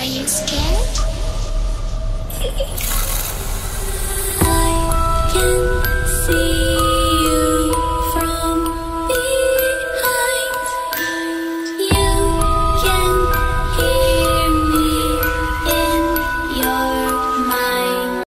Are you scared?